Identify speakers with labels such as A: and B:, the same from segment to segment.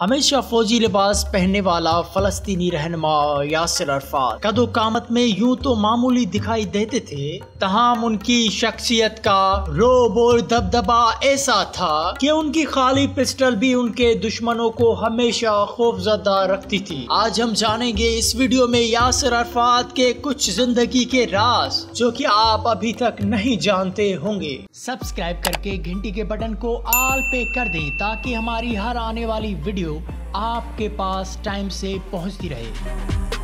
A: हमेशा फौजी लिबास पहनने वाला फलस्तीनी रहनमा यासिर अरफात कदो कामत में यूँ तो मामूली दिखाई देते थे, तहम उनकी शख्सियत का रोब और दबदबा ऐसा था कि उनकी खाली पिस्टल भी उनके दुश्मनों को हमेशा खौफजदा रखती थी। आज हम जानेंगे इस वीडियो में यासिर अरफात के कुछ ज़िंदगी के राज, जो कि आप अभी तक नहीं जानते होंगे। सब्सक्राइब करके घंटी के बटन को आल पे कर दें ताकि हमारी हर आने वाली वीडियो आपके पास टाइम से पहुँचती रहे।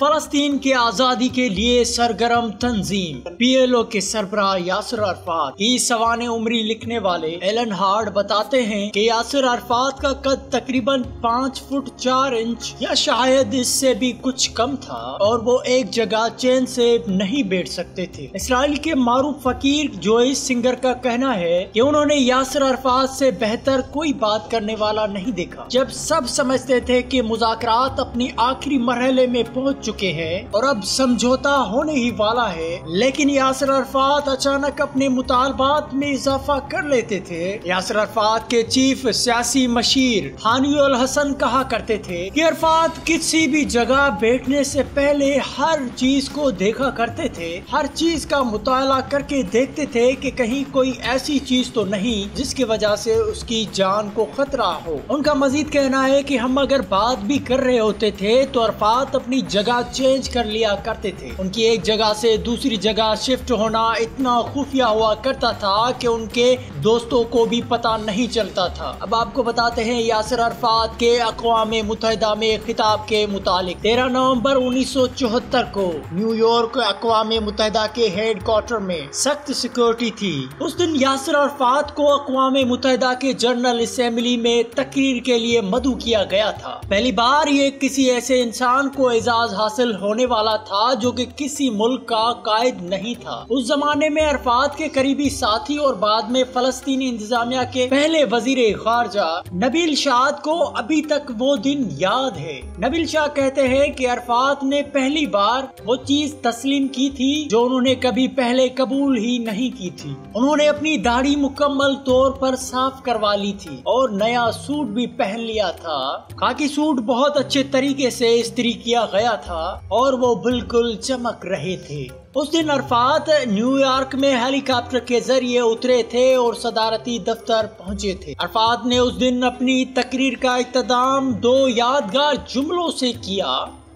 A: फलस्तीन के आज़ादी के लिए सरगर्म तंजीम। पीएलओ के सरबरा यासर अरफात। की सवान उम्री लिखने वाले एलन हार्ड बताते हैं कि यासर अरफात का कद तकरीबन पाँच फुट चार इंच या शायद इससे भी कुछ कम था और वो एक जगह चैन से नहीं बैठ सकते थे। इसराइल के मारूफ फकीर जोइस सिंगर का कहना है कि उन्होंने यासर अरफात से बेहतर कोई बात करने वाला नहीं देखा। जब सब समझते थे कि मुजाकरात अपनी आखिरी मरहले में पहुँच चुके हैं और अब समझौता होने ही वाला है। लेकिन यासर अरफात अचानक अपने मुतालबात में इजाफा कर लेते थे। यासर अरफात के चीफ सियासी मशीर हानी उल हसन कहा करते थे कि अरफात किसी भी जगह बैठने से पहले हर चीज़ को देखा करते थे। हर चीज़ का मुताला करके देखते थे कि कहीं कोई ऐसी चीज़ तो नहीं जिसकी वजह से उसकी जान को खतरा हो। उनका मजीद कहना है कि हम अगर बात भी कर रहे होते थे तो अरफात अपनी जगह जगह चेंज कर लिया करते थे। उनकी एक जगह से दूसरी जगह शिफ्ट होना इतना खुफिया हुआ करता था कि उनके दोस्तों को भी पता नहीं चलता था। अब आपको बताते हैं, यासर अरफात के अकवा मुतहदा में खिताब के मुतालिक। तेरह नवंबर उन्नीस सौ चौहत्तर को न्यूयॉर्क अकवा मुतहदा के हेड क्वार्टर में सख्त सिक्योरिटी थी। उस दिन यासर अरफात को अकवा मुतहदा के जनरल असम्बली में तकरीर के लिए मधु किया गया था। पहली बार ये किसी ऐसे इंसान को एजाज हासिल होने वाला था, जो कि किसी मुल्क का कायद नहीं था। उस जमाने में अरफात के करीबी साथी और बाद में फलस्तीनी इंतजामिया के पहले वज़ीर खारजा नबील शाह को अभी तक वो दिन याद है। नबील शाह कहते हैं कि अरफात ने पहली बार वो चीज़ तस्लीम की थी, जो उन्होंने कभी पहले कबूल ही नहीं की थी। उन्होंने अपनी दाढ़ी मुकम्मल तौर पर साफ़ करवा ली थी और नया सूट भी पहन लिया था। खाकी सूट बहुत अच्छे तरीके से इस्त्री किया गया था। था और वो बिल्कुल चमक रहे थे। उस दिन अरफात न्यूयॉर्क में हेलीकॉप्टर के ज़रिए उतरे थे और सदारती दफ्तर पहुँचे थे। अरफात ने उस दिन अपनी तकरीर का इख्ताम दो यादगार जुमलों से किया।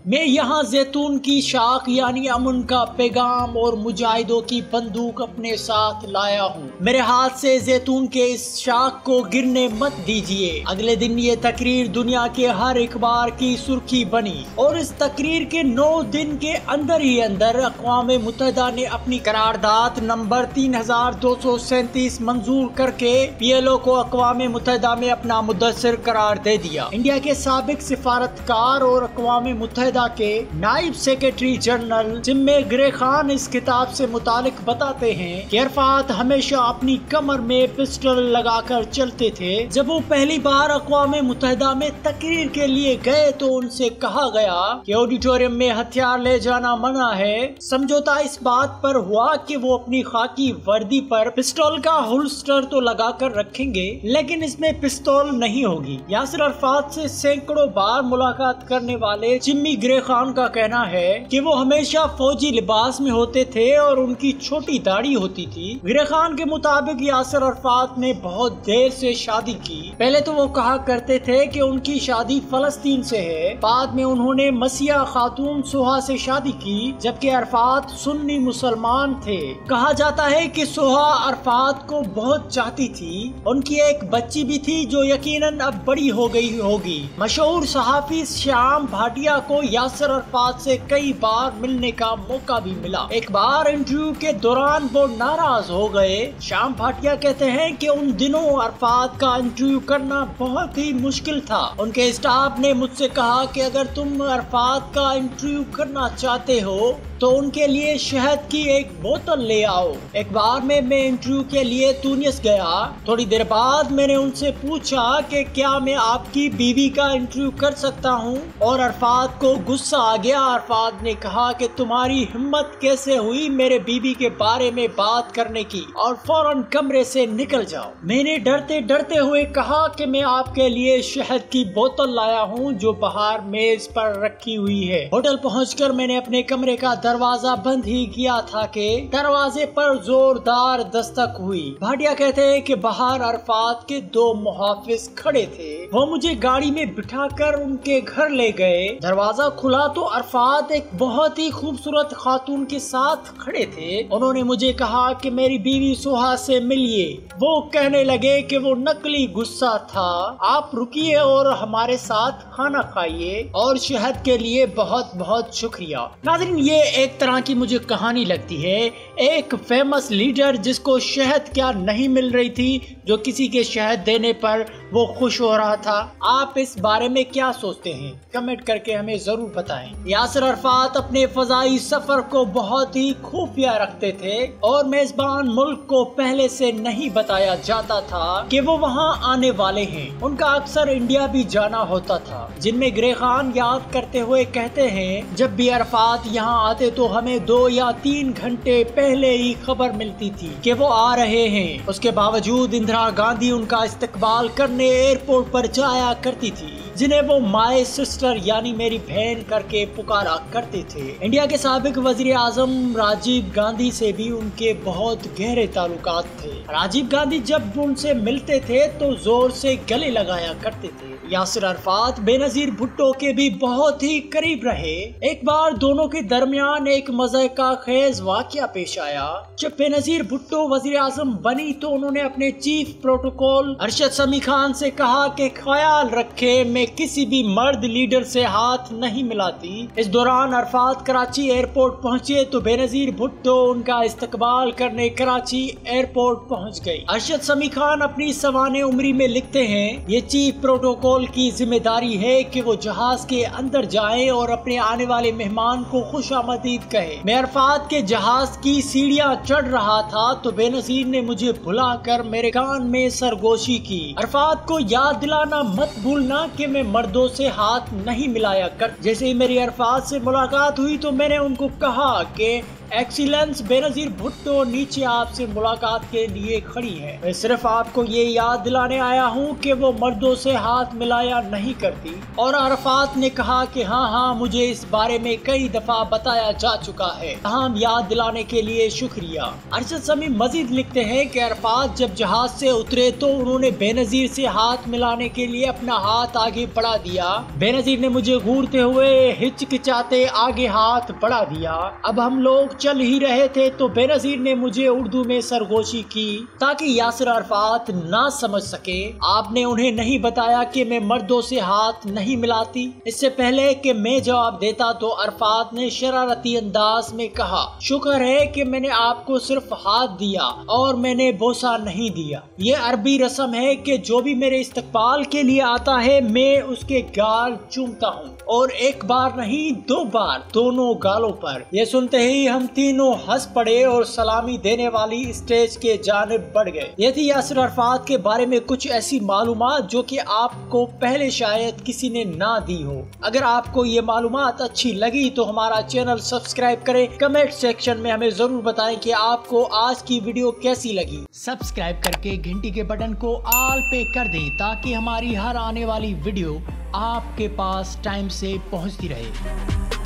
A: मैं यहाँ जैतून की शाख, यानी अमन का पैगाम और मुजाहिदों की बंदूक अपने साथ लाया हूँ। मेरे हाथ से जैतून के इस शाख को गिरने मत दीजिए। अगले दिन ये तकरीर दुनिया के हर अखबार की सुर्खी बनी और इस तकरीर के नौ दिन के अंदर ही अंदर अकवा मुतहदा ने अपनी करारदाद नंबर तीन हज़ार दो सौ सैतीस मंजूर करके पी एल ओ को अकवा मुतहदा में अपना मुदसर करार दे दिया। इंडिया के सबक सिफारतकार और अकवा मुतहदा मुतहदा के नायब सेक्रेटरी जनरल जिम्मे ग्रे खान इस किताब से मुतालिक बताते हैं कि अरफात हमेशा अपनी कमर में पिस्टल लगाकर चलते थे। जब वो पहली बार अकवा मुतहदा में तकरीर के लिए गए तो उनसे कहा गया कि ऑडिटोरियम में हथियार ले जाना मना है। समझौता इस बात पर हुआ कि वो अपनी खाकी वर्दी पर पिस्तौल का होल्स्टर तो लगा कर रखेंगे, लेकिन इसमें पिस्तौल नहीं होगी। यासिर अरफात से सैकड़ों बार मुलाकात करने वाले जिम्मी ग्रे खान का कहना है कि वो हमेशा फौजी लिबास में होते थे और उनकी छोटी दाढ़ी होती थी। ग्रे खान के मुताबिक यासर अरफात ने बहुत देर से शादी की। पहले तो वो कहा करते थे कि उनकी शादी फलस्तीन से है। बाद में उन्होंने मसीहा खातून सोहा से शादी की, जबकि अरफात सुन्नी मुसलमान थे। कहा जाता है कि सोहा अरफात को बहुत चाहती थी। उनकी एक बच्ची भी थी जो यकीनन अब बड़ी हो गई होगी। मशहूर सहाफी श्याम भाटिया को यासर अरफात से कई बार मिलने का मौका भी मिला। एक बार इंटरव्यू के दौरान वो नाराज़ हो गए। श्याम भाटिया कहते हैं कि उन दिनों अरफात का इंटरव्यू करना बहुत ही मुश्किल था। उनके स्टाफ ने मुझसे कहा कि अगर तुम अरफात का इंटरव्यू करना चाहते हो तो उनके लिए शहद की एक बोतल ले आओ। एक बार में मैं इंटरव्यू के लिए तुनिस गया। थोड़ी देर बाद मैंने उनसे पूछा कि क्या मैं आपकी बीवी का इंटरव्यू कर सकता हूँ? और अरफात को गुस्सा आ गया। अरफात ने कहा कि तुम्हारी हिम्मत कैसे हुई मेरे बीवी के बारे में बात करने की? और फ़ौरन कमरे से निकल जाओ। मैंने डरते डरते हुए कहा कि मैं आपके लिए शहद की बोतल लाया हूँ, जो बाहर मेज पर रखी हुई है। होटल पहुँच मैंने अपने कमरे का दरवाज़ा बंद ही किया था कि दरवाजे पर जोरदार दस्तक हुई। भाटिया कहते हैं कि बाहर अरफात के दो मुहाफिज खड़े थे। वो मुझे गाड़ी में बिठाकर उनके घर ले गए। दरवाज़ा खुला तो अरफात एक बहुत ही खूबसूरत खातून के साथ खड़े थे। उन्होंने मुझे कहा कि मेरी बीवी सुहा से मिलिए। वो कहने लगे कि वो नकली गुस्सा था। आप रुकिए और हमारे साथ खाना खाइए और शहद के लिए बहुत बहुत शुक्रिया। नाजरीन, ये एक तरह की मुझे कहानी लगती है। एक फ़ेमस लीडर जिसको शहद क्या नहीं मिल रही थी, जो किसी के शहद देने पर वो खुश हो रहा था। आप इस बारे में क्या सोचते हैं? कमेंट करके हमें ज़रूर बताएँ। यासर अरफात अपने फजाई सफ़र को बहुत ही खुफिया रखते थे और मेजबान मुल्क को पहले से नहीं बताया जाता था कि वो वहाँ आने वाले हैं। उनका अक्सर इंडिया भी जाना होता था, जिनमें ग्रे खान याद करते हुए कहते हैं, जब भी अरफात यहाँ आते तो हमें दो या तीन घंटे पहले ही खबर मिलती थी कि वो आ रहे हैं। उसके बावजूद इंदिरा गांधी उनका इस्तकबाल करने एयरपोर्ट पर जाया करती थी। जिन्हें वो माए सिस्टर यानी मेरी बहन करके पुकारा करते थे। इंडिया के सबक वज़ीर आज़म राजीव गांधी से भी उनके बहुत गहरे ताल्लुकात थे। राजीव गांधी जब उनसे मिलते थे तो ज़ोर से गले लगाया करते थे। यासिर अरफात बेनजीर भुट्टो के भी बहुत ही करीब रहे। एक बार दोनों के दरमियान एक मज़े का खेज वाक्य पेश आया। जब बेनजीर भुट्टो वज़ीर आज़म बनी तो उन्होंने अपने चीफ प्रोटोकॉल अरशद समी खान से कहा कि ख्याल रखे, मैं किसी भी मर्द लीडर से हाथ नहीं मिलाती। इस दौरान अरफात कराची एयरपोर्ट पहुँचे तो बेनजीर भुट्टो उनका इस्तकबाल करने कराची एयरपोर्ट पहुँच गई अरशद समी खान अपनी सवान उम्री में लिखते हैं, ये चीफ प्रोटोकॉल की ज़िम्मेदारी है कि वो जहाज़ के अंदर जाए और अपने आने वाले मेहमान को खुश आमदीद कहे। मैं अरफात के जहाज़ की सीढ़ियाँ चढ़ रहा था तो बेनजीर ने मुझे बुलाकर मेरे कान में सरगोशी की। अरफात को याद दिलाना मत भूलना कि मैं मर्दों से हाथ नहीं मिलाया कर। जैसे ही मेरी अरफाज से मुलाकात हुई तो मैंने उनको कहा कि एक्सीलेंस बेनजीर भुट्टो नीचे आपसे मुलाकात के लिए खड़ी है। मैं सिर्फ़ आपको ये याद दिलाने आया हूँ कि वो मर्दों से हाथ मिलाया नहीं करती। और अरफात ने कहा कि हाँ हाँ मुझे इस बारे में कई दफ़ा बताया जा चुका है। हम याद दिलाने के लिए शुक्रिया। अरशद समी मजीद लिखते हैं कि अरफात जब जहाज़ से उतरे तो उन्होंने बेनजीर से हाथ मिलाने के लिए अपना हाथ आगे बढ़ा दिया। बेनजीर ने मुझे घूरते हुए हिचकिचाते आगे हाथ बढ़ा दिया। अब हम लोग चल ही रहे थे तो बेनजीर ने मुझे उर्दू में सरगोशी की ताकि यासर अरफात ना समझ सके। आपने उन्हें नहीं बताया कि मैं मर्दों से हाथ नहीं मिलाती। इससे पहले कि मैं जवाब देता तो अरफात ने शरारती अंदाज में कहा, शुक्र है कि मैंने आपको सिर्फ़ हाथ दिया और मैंने बोसा नहीं दिया। ये अरबी रस्म है कि जो भी मेरे इस्तकबाल के लिए आता है, मैं उसके गाल चूमता हूँ। और एक बार नहीं, दो बार दोनों गालों पर। यह सुनते ही हम तीनों हंस पड़े और सलामी देने वाली स्टेज के जानब बढ़ गए। ये थी यासर अरफात के बारे में कुछ ऐसी मालूम जो कि आपको पहले शायद किसी ने ना दी हो। अगर आपको ये मालूम अच्छी लगी तो हमारा चैनल सब्सक्राइब करें। कमेंट सेक्शन में हमें ज़रूर बताएँ कि आपको आज की वीडियो कैसी लगी। सब्सक्राइब करके घंटी के बटन को आल पे कर दें ताकि हमारी हर आने वाली वीडियो आपके पास टाइम से पहुँचती रहे।